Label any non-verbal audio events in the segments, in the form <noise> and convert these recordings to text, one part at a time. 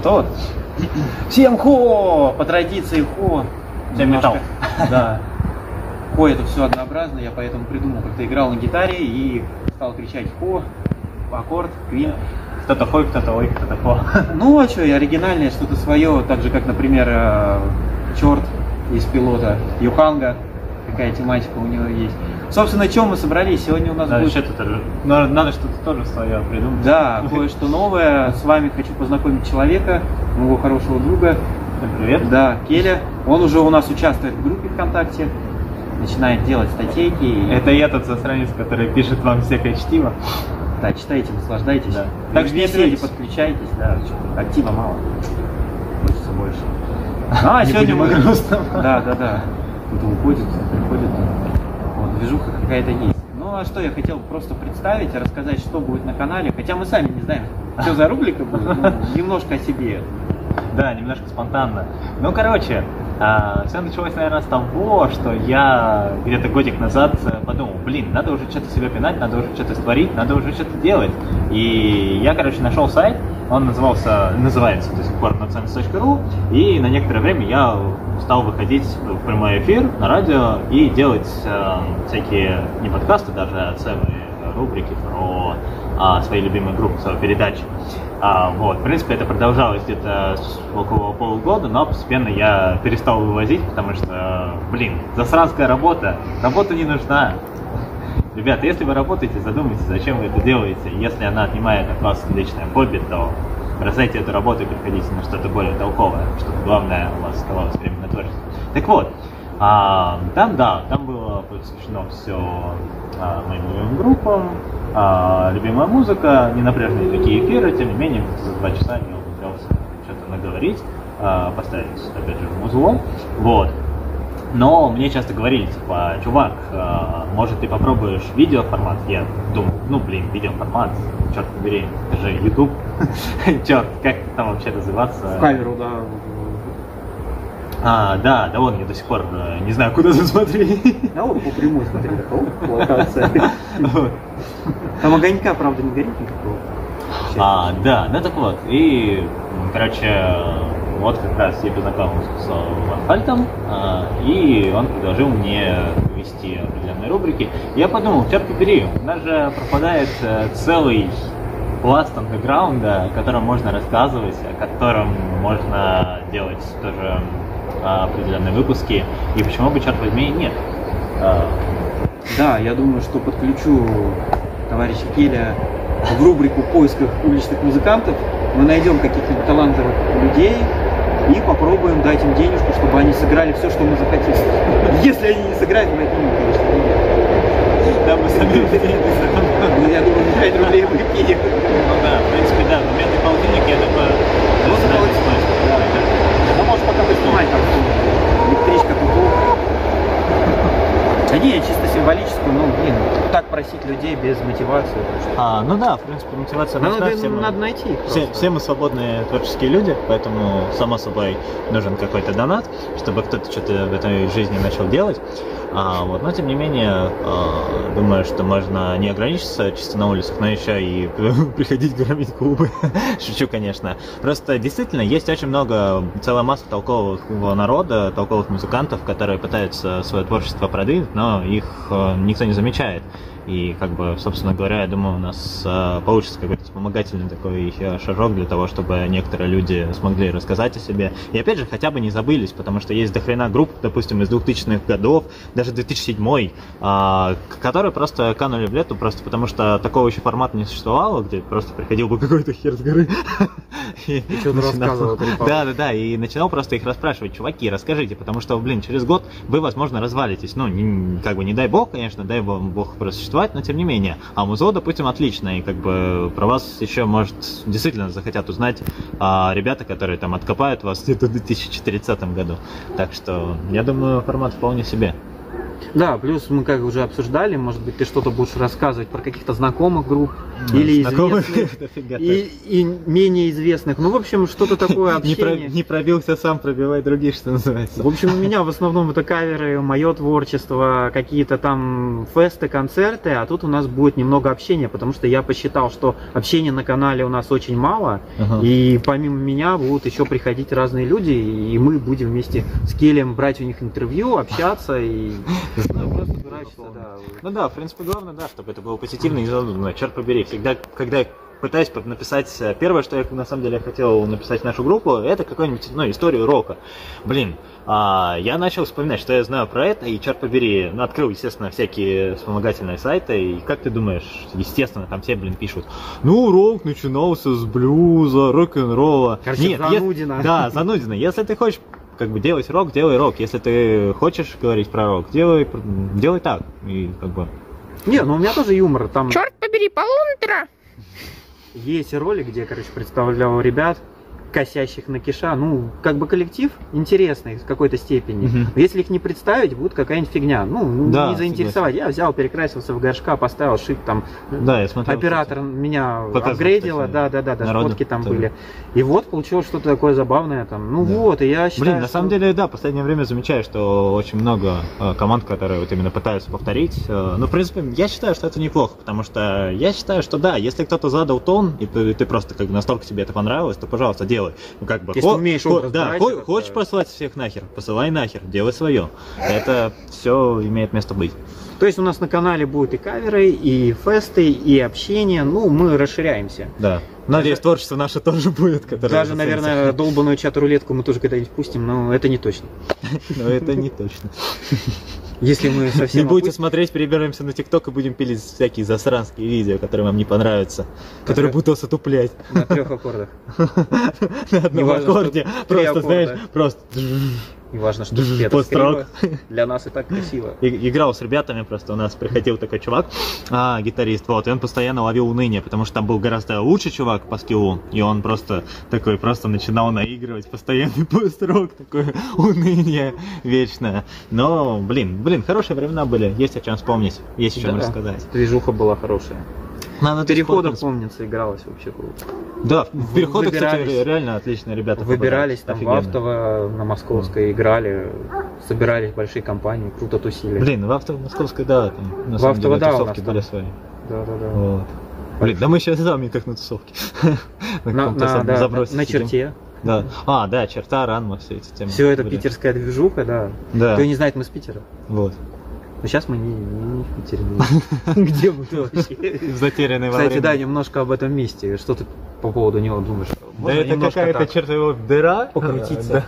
Готово? Всем хо! По традиции хо. Всем металл. Да. Хо это все однообразно, я поэтому придумал, как-то играл на гитаре и стал кричать хо, аккорд, квин. Кто-то хой, кто-то ой, кто-то хо. <laughs> Ну а что, оригинальное, что-то свое, так же как, например, э, черт из пилота Юханга, какая тематика у него есть. Собственно, чем мы собрались? Сегодня у нас Надо будет... что-то тоже- надо, надо что-то тоже свое придумать. Да, <laughs> кое-что новое. С вами хочу познакомить человека, моего хорошего друга. Привет. Да, Келя. Он уже у нас участвует в группе ВКонтакте, начинает делать статейки. И... Это я тот засранец, который пишет вам всякое чтиво. Да, читайте, наслаждайтесь. Да. Так что сидите, подключайтесь, да, актива мало. Хочется больше. А, сегодня мы... Да, да, да. Кто-то уходит, приходит. Движуха какая-то есть. Ну, а что я хотел просто представить, рассказать, что будет на канале. Хотя мы сами не знаем, что за рубрика будет. Ну, немножко о себе. Да, немножко спонтанно. Ну, короче, все началось, наверное, с того, что я где-то годик назад э, подумал, блин, надо уже что-то себе пинать, надо уже что-то творить, надо уже что-то делать. И я, короче, нашел сайт, он назывался, называется до сих пор nacionalist.ru, и на некоторое время я стал выходить в прямой эфир на радио и делать э, всякие, не подкасты даже, а целые рубрики про а, свои любимые группы, свои передачи. А, вот, в принципе, это продолжалось где-то около полугода, но постепенно я перестал вывозить, потому что, блин, засранская работа, работа не нужна. Ребята, если вы работаете, задумайтесь, зачем вы это делаете. Если она отнимает от вас личное хобби, то бросайте эту работу и переходите на что-то более толковое, чтобы главное у вас оставалось время на творчество. Так вот, а, там, да, там было посвящено все моим любимым группам, а, любимая музыка, ненапряжные такие эфиры, тем не менее, за два часа я умудрялся что-то наговорить, а, поставить, опять же, музло, вот. Но мне часто говорили, типа, чувак, а, может ты попробуешь видеоформат? Я думал, ну блин, видеоформат, черт побери, это же YouTube. <laughs> Черт, как там вообще называться? В камеру, да. А, да, да вон, я до сих пор э, не знаю, куда <laughs> засмотреть. А вот по прямой смотри, какого локация. Там огонька, правда, не горит никакого. А, да, ну так вот, и, короче, вот как раз я познакомился с Ван Хальтом, а, и он предложил мне вести определенные рубрики. Я подумал, черт побери, у нас же пропадает э, целый пласт андеграунда, о котором можно рассказывать, о котором можно делать тоже определенные выпуски, и почему бы, черт возьми, нет. А, Да, я думаю, что подключу товарища Келя в рубрику поисках уличных музыкантов. Мы найдем каких-нибудь талантливых людей и попробуем дать им денежку, чтобы они сыграли все, что мы захотим. <laughs> Если они не сыграют, мы отнимем, конечно. Да, мы сами Ну, я думаю, на 5 рублей мы кинем. Ну да, в принципе, да, медный полтинник, я думаю, Ну, это полтинник, стоит. Ну, может, пока поснимать там электричка тут. Не, чисто символическую, ну, блин, так просить людей без мотивации. А, ну да, в принципе, мотивация Надо, нужна, все мы- надо найти их Все, все мы свободные творческие люди, поэтому, само собой, нужен какой-то донат, чтобы кто-то что-то в этой жизни начал делать. А, вот, но, тем не менее, а, думаю, что можно не ограничиться чисто на улицах, но еще и <laughs> приходить громить клубы. <laughs> Шучу, конечно. Просто, действительно, есть очень много, целая масса толкового народа, толковых музыкантов, которые пытаются свое творчество продвинуть, но их э, никто не замечает. И, как бы, собственно говоря, я думаю, у нас э, получится какой-то вспомогательный такой э, шажок для того, чтобы некоторые люди смогли рассказать о себе. И опять же, хотя бы не забылись, потому что есть дохрена групп, допустим, из 2000-х годов, даже 2007 а, к- которые просто канули в лету, просто потому что такого еще формата не существовало, где просто приходил бы <laughs> какой-то хер с горы. <laughs> И что-то рассказывал. Да, да, да, и начинал просто их расспрашивать, чуваки, расскажите, потому что, блин, через год вы, возможно, развалитесь. Ну, как бы не дай бог, конечно, дай вам бог просуществовать, но тем не менее. А музло, допустим, отлично, и как бы про вас еще, может, действительно захотят узнать а, ребята, которые там откопают вас <laughs> в 2030 году. Так что, я думаю, формат вполне себе. Да, плюс мы как уже обсуждали, может быть, ты что-то будешь рассказывать про каких-то знакомых групп или Знакомых? известных, <laughs> и, и менее известных. Ну, в общем, что-то <laughs> такое так. не, про- общение. не пробился сам, пробивай других, что называется. В общем, у меня в основном это каверы, мое творчество, какие-то там фесты, концерты, а тут у нас будет немного общения, потому что я посчитал, что общения на канале у нас очень мало, Ага. и помимо меня будут еще приходить разные люди, и мы будем вместе с Келем брать у них интервью, общаться и ну, просто дурачиться, да. Ну да, в принципе, главное, да, чтобы это было позитивно и занудно. Черт побери, всегда, когда я пытаюсь написать, э, первое, что я на самом деле хотел написать в нашу группу, это какую-нибудь, ну, историю рока. Блин, а, я начал вспоминать, что я знаю про это, и черт побери, ну, открыл, естественно, всякие вспомогательные сайты, и как ты думаешь, естественно, там все, блин, пишут, ну, рок начинался с блюза, рок-н-ролла. Короче, Нет, занудина. да, занудина. Если ты хочешь как бы делать рок, делай рок. Если ты хочешь говорить про рок, делай, делай так. И как бы Не, ну у меня тоже юмор, там Черт побери, полундра! есть ролик, где, короче, представлял ребят, косящих на киша, ну, как бы коллектив интересный в какой-то степени. Но Если их не представить, будет какая-нибудь фигня. Ну, Да, не заинтересовать. Я взял, перекрасился в горшка, поставил шик там. Да, я смотрел. Оператор меня Показывал, апгрейдила, кстати, да, да, да, даже фотки там тоже. были. И вот получилось что-то такое забавное там. Ну Да. вот, и я считаю, Блин, на что- самом деле, да, в последнее время замечаю, что очень много э, команд, которые вот именно пытаются повторить. Э, ну, в принципе, я считаю, что это неплохо, потому что я считаю, что да, если кто-то задал тон, и ты, ты просто как бы настолько тебе это понравилось, то, пожалуйста, делай. Ну, как бы, Если умеешь образ да, хо- это- хочешь посылать всех нахер, посылай нахер, делай свое. Это все имеет место быть. То есть у нас на канале будут и каверы, и фесты, и общение. Ну, мы расширяемся. Да. Надеюсь, творчество наше тоже будет, которое Даже, наверное, долбанную чат-рулетку мы тоже когда-нибудь пустим, но это не точно. <laughs> Но это не точно. Если мы <laughs> совсем Не будете смотреть, переберемся на ТикТок и будем пилить всякие засранские видео, которые вам не понравятся, которые будут вас отуплять на трех аккордах. <laughs> на одном аккорде. Просто, знаешь, просто И важно, что это криво. Для нас и так красиво. И- играл с ребятами, просто у нас приходил такой чувак, а, гитарист, вот, и он постоянно ловил уныние, потому что там был гораздо лучший чувак по скиллу, и он просто такой, просто начинал наигрывать, постоянный <laughs> построк, такое уныние вечное. Но, блин, блин, хорошие времена были, есть о чем вспомнить, есть о чем Да. рассказать. Движуха была хорошая. Надо вспомнить. помнится, игралось вообще круто. Да, в переходах, кстати, реально отличные ребята. Выбирались там попадались. в Офигенно. Автово, на Московской играли, собирались большие компании, круто тусили. Блин, в Автово Московской, да, там на В самом Автово, деле да, тусовки были свои. Да, да, да. Вот. Блин, да мы сейчас сами как на тусовке. <laughs> На На, на- да, на сидим. черте. Да. А, да, черта, ранма, все эти темы. Все это были. питерская движуха, да. Да, Кто не знает, мы с Питера. вот. Но сейчас мы не, не- в Питере. <laughs> Где мы <laughs> вообще? Затерянный во Кстати, да, немножко об этом месте. Что ты по поводу него думаешь? Да это какая-то чертова дыра. покрутиться.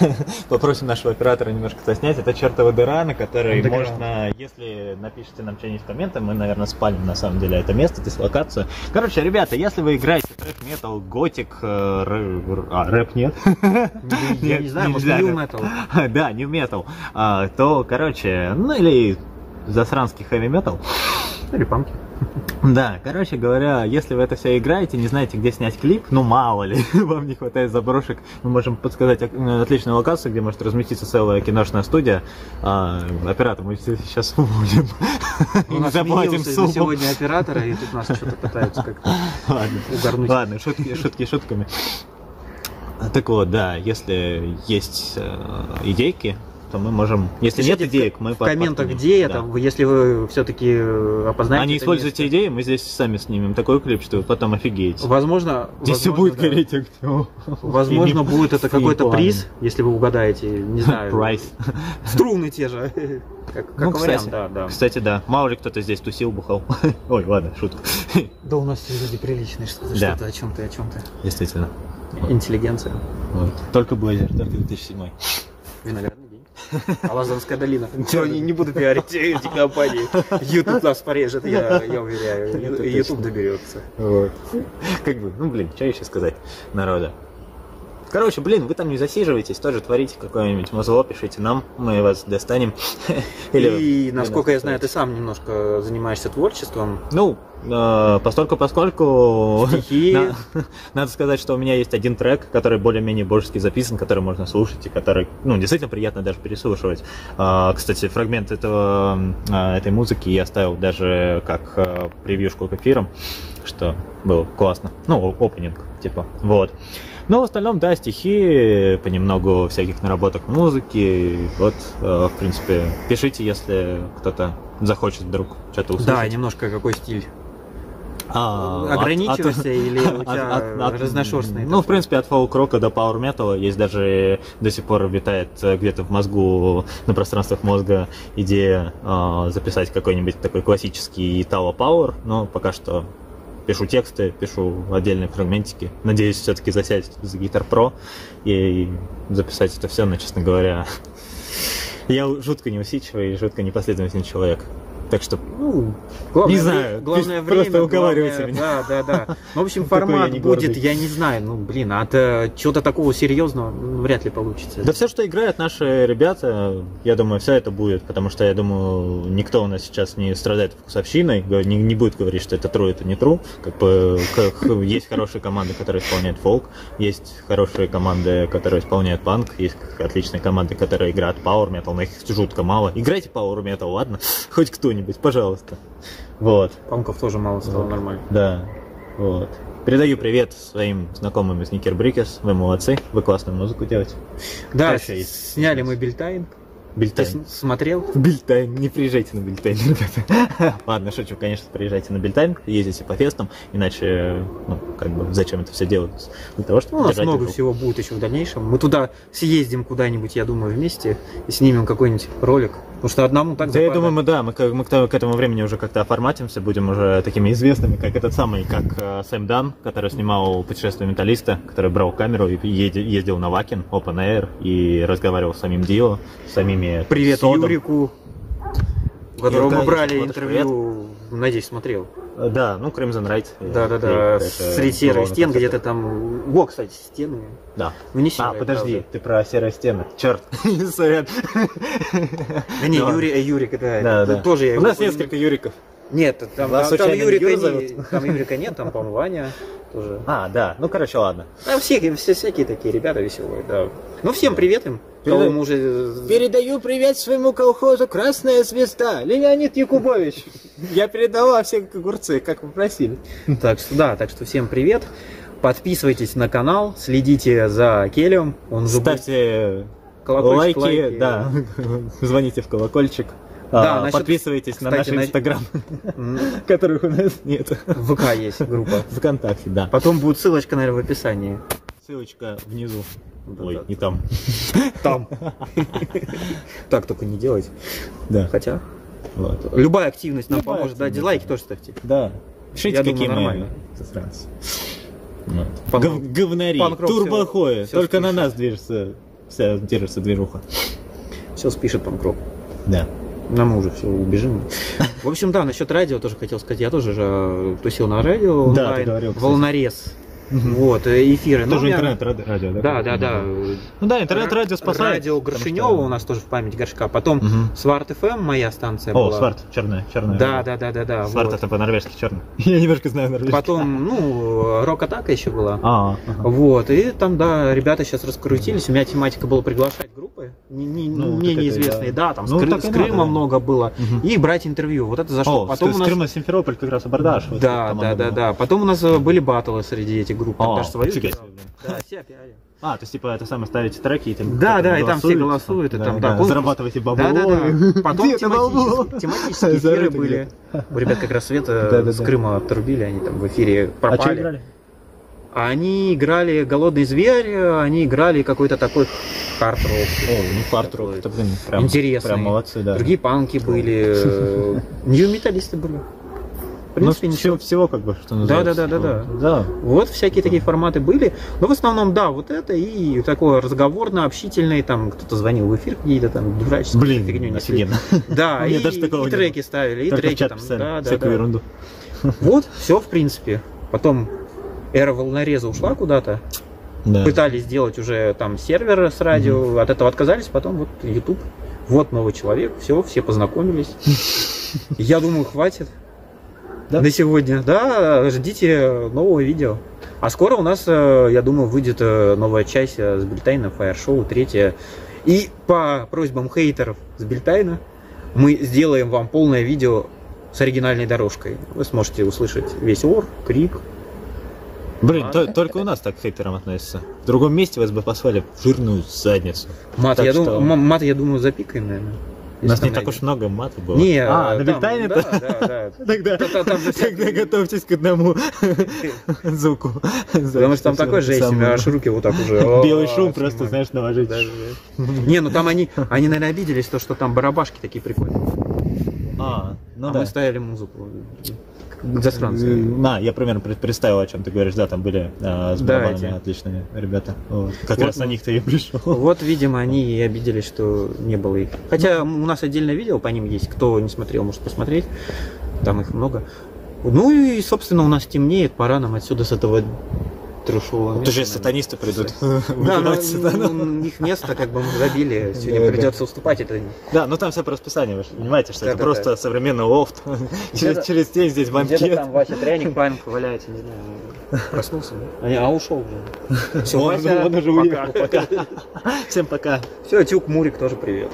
Да. <laughs> Попросим нашего оператора немножко заснять. Это чертова дыра, на которой можно, если напишите нам что-нибудь в комменты, мы, наверное, спалим на самом деле это место, дислокацию. Короче, ребята, если вы играете трэш метал, готик, э, а, рэп нет. Я не знаю, может, рэп. Metal. Да, metal. А, То, короче, ну или засранский хэви метал. Или памки. Да, короче говоря, если вы это все играете, не знаете, где снять клип, ну мало ли, <laughs> вам не хватает заброшек, мы можем подсказать ок- отличную локацию, где может разместиться целая киношная студия. А, оператор, мы сейчас <laughs> уволим. У нас заплатим сумму. сегодня оператора, и тут нас что-то пытаются как-то <laughs> угорнуть. Ладно, шутки, шутки шутками. Так вот, да, если есть э, идейки, то мы можем... Если нет Пишите в идеек, мы В комментах, где Да. это, если вы все-таки опознаете А не это используйте место. идеи, мы здесь сами снимем такой клип, что вы потом офигеете. Возможно, <laughs> Здесь все возможно, будет да. гореть актер. Возможно, будет это <laughs> какой-то приз, если вы угадаете, не <laughs> знаю. Прайс. Струны те же. Как, как Ну, вариант, кстати, да, да. Кстати, да. Мало ли кто-то здесь тусил, бухал. Ой, ладно, шутка. Да у нас все люди приличные, что-то, Да. что-то о чем-то, о чем-то. Действительно. Интеллигенция. Вот. Только Блейзер, только 2007. Виноградный день. А Лазанская долина. Все, не, не буду пиарить эти компании. Ютуб нас порежет, я, я уверяю. Точно. доберется. Вот. Как бы, ну блин, что еще сказать народа. Короче, блин, вы там не засиживайтесь, тоже творите какое-нибудь музло, пишите нам, мы вас достанем. <laughs> И, насколько я знаю, ты сам немножко занимаешься творчеством. Ну, э, постольку поскольку Стихи. <laughs> на- <laughs> надо сказать, что у меня есть один трек, который более-менее божески записан, который можно слушать и который, ну, действительно приятно даже переслушивать. А, Кстати, фрагмент этого, а, этой музыки я оставил даже как а, превьюшку к эфирам, что было классно. Ну, опенинг, типа, вот. Но в остальном, да, стихи, понемногу всяких наработок музыки. Вот, э, в принципе, пишите, если кто-то захочет вдруг что-то услышать. Да, немножко какой стиль. А, Ограничиваешься от- или у тебя от- от- разношерстный? Ну, в принципе, от фолк-рока до пауэр-металла есть даже до сих пор витает э, где-то в мозгу, на пространствах мозга идея э, записать какой-нибудь такой классический Итало Пауэр, но пока что пишу тексты, пишу отдельные фрагментики. Надеюсь, все-таки засядет за Guitar Pro и записать это все, но, честно говоря, <laughs> я жутко неусидчивый и жутко непоследовательный человек. Так что, ну, Главное, Не знаю, главное время. просто уговариваете главное- меня. Да, да, да. Ну, в общем, <laughs> я формат не будет, я не знаю, ну, блин, от э, чего-то такого серьезного ну, вряд ли получится. Да все, что играют наши ребята, я думаю, все это будет, потому что я думаю, никто у нас сейчас не страдает вкусовщиной, не, не будет говорить, что это true, это не true. Как бы как- есть хорошие команды, которые исполняют фолк, есть хорошие команды, которые исполняют панк, есть отличные команды, которые играют power metal, но их жутко мало. Играйте power metal, ладно? Хоть кто-нибудь, пожалуйста. Вот. Панков тоже мало стало Вот. нормально. Да, вот. Передаю привет своим знакомым из Никер Брикес. Вы молодцы, вы классную музыку делаете. Да, Хорошо, сняли мы Бельтайн. Ты Бельтайн. с- смотрел? Бельтайн, не приезжайте на Бельтайн, <laughs> ребята. Ладно, шучу, конечно, приезжайте на Бельтайн, ездите по фестам, иначе, ну, как бы, зачем это все делать? Для того, чтобы Ну, у нас много всего будет еще в дальнейшем. Мы туда съездим куда-нибудь, я думаю, вместе и снимем какой-нибудь ролик. Потому что одному так Да, я думаю, мы, да, мы, к- мы к к этому времени уже как-то оформатимся, будем уже такими известными, как этот самый, как э, Сэм Дан, который снимал «Путешествие металлиста», который брал камеру и ездил на Вакин, Open Air, и разговаривал с самим Дио, с самими Привет Содом. Юрику, у которого Юрка, мы брали вот интервью, надеюсь, смотрел. Э, Да, ну, Crimson Right. Да-да-да, среди серых стен где-то там... О, кстати, стены. Да. Ну не А, серые, подожди, правда. ты про серые стены. Черт. <laughs> Сорян. Да не, Ну, Юрий, э, Юрик, это, Да, это да. тоже я У нас несколько Юриков. Нет, там, там, там Юрика не- там Юрика нет, там, по-моему, Ваня тоже. А, да. Ну, короче, ладно. Там все, все всякие такие ребята веселые, да. Ну, всем привет им, Передай- мы уже... Передаю привет своему колхозу «Красная звезда» Леонид Якубович. Я передала все огурцы, как вы просили. Так что, да, так что всем привет. Подписывайтесь на канал, следите за Келем. Он Ставьте колокольчик, лайки, да, <laughs> звоните в колокольчик. Да, А, насчет- Подписывайтесь на кстати, наш на- инстаграм, М, <laughs> которых у нас нет. ВК есть группа. Вконтакте, да. Потом будет ссылочка, наверное, в описании. Ссылочка внизу. Да, Ой, да. не там. Там. <laughs> Так только не делать. Да. Хотя, Вот. любая активность нам Любая поможет. Да, активность, дизлайки да. тоже ставьте. Да. Пишите, Я какие мы нормально. засранцы. Вот. Гов- Говнари, турбохои. Только на нас движется, вся держится движуха. Все спишет панкрок. Да. Но мы уже все убежим. В общем, да, насчет радио тоже хотел сказать. Я тоже же э, тусил на радио Да, онлайн, ты говорил, кстати. волнорез. Вот, э, эфиры. Ну, Тоже у меня- интернет-радио, да? Да, да, да. Ну да, интернет-радио спасает. Радио Горшенёва что- у нас тоже в память Горшка. Потом Мгм. Svart FM, моя станция О, была. svart, черная, черная. Да, да, да, да, да. Svart вот. это по-норвежски черный. <laughs> Я немножко знаю норвежский. Потом, ну, рок-атака еще была. А, ага. Вот, и там, да, ребята сейчас раскрутились. У меня тематика была приглашать группы, не, не- Ну, мне так это неизвестные, да. да, там Ну, с, Кры- с надо, Крыма много было, Мгм. и брать интервью. Вот это зашло. О, Потом с, у нас... Крыма Симферополь как раз абордаж. вот Да, команда да, да, да. Потом у нас э, были баттлы среди этих групп. Там О, даже свою фига писал. себе, блин. Да, себя пиарили. А, то есть, типа, это самое ставите треки и там... Да, да, и там все голосуют, и там, да, да, зарабатываете бабло. Да, да, да. Потом тематические, тематические эфиры были. У ребят как раз Света с. Крыма отрубили, они там в эфире А что пропали. играли? Они играли «Голодный зверь», они играли какой-то такой хард-рок. О, ну Такой это, блин, прям, интересный. прям молодцы, да. Другие панки были, <laughs> нью-металлисты были. В ну, принципе, ничего. всего, как бы, что Да, называется. да, да, да, Вот. Да. Вот всякие такие форматы были. Но в основном, да, вот это и такое разговорно-общительное, там кто-то звонил в эфир какие-то там дураческие Блин, фигню офигенно. Да, <laughs> и, даже такого и треки ставили, и треки там. Да, да, всякую да. ерунду. <laughs> Вот, все, в принципе. Потом эра волнореза ушла куда-то. Да. Пытались сделать уже там сервер с радио, от этого отказались, потом вот YouTube. Вот новый человек, все, все познакомились. <laughs> Я думаю, хватит. Да? на сегодня. Да, ждите нового видео. А скоро у нас, э, я думаю, выйдет э, новая часть э, с Бельтайна, Show, третья. И по просьбам хейтеров с Бельтайна мы сделаем вам полное видео с оригинальной дорожкой. Вы сможете услышать весь ор, крик. Блин, то- только у нас так к хейтерам относятся. В другом месте вас бы послали в жирную задницу. Мат, Так я, что- думаю, м- мат, я думаю, запикаем, наверное. У нас не так уж много матов было. Не, а, э, на Бельтайне-то? Да, да, да. <laughs> Тогда, тогда готовьтесь к одному <laughs> звуку. Потому что там такой жесть, меня аж руки вот так уже. <laughs> Белый о, шум просто, знаешь, наложить. Не, ну там они, они, наверное, обиделись, то, что там барабашки такие прикольные. А, ну а да. мы ставили музыку. Засранцы. На, я примерно пред- представил, о чем ты говоришь. Да, там были а, с Да, барабанами эти. отличные ребята. Вот. Как Вот раз на них-то и пришел. <laughs> Вот, видимо, они и обиделись, что не было их. Хотя у нас отдельное видео по ним есть. Кто не смотрел, может посмотреть. Там их много. Ну и, собственно, у нас темнеет. Пора нам отсюда с этого трешового места, сатанисты придут. Да, но <laughs> их место как бы мы забили. Сегодня придется уступать. Это Да, ну там все по расписанию, вы понимаете, что это просто современный лофт. <laughs> Через, Где-то- день здесь Где-то банкет. там Вася пряник панк валяется, не знаю. Проснулся. да? А, а ушел уже. <laughs> Все, Вася, он уже уехал. Всем пока. Все, Тюк Мурик тоже привет.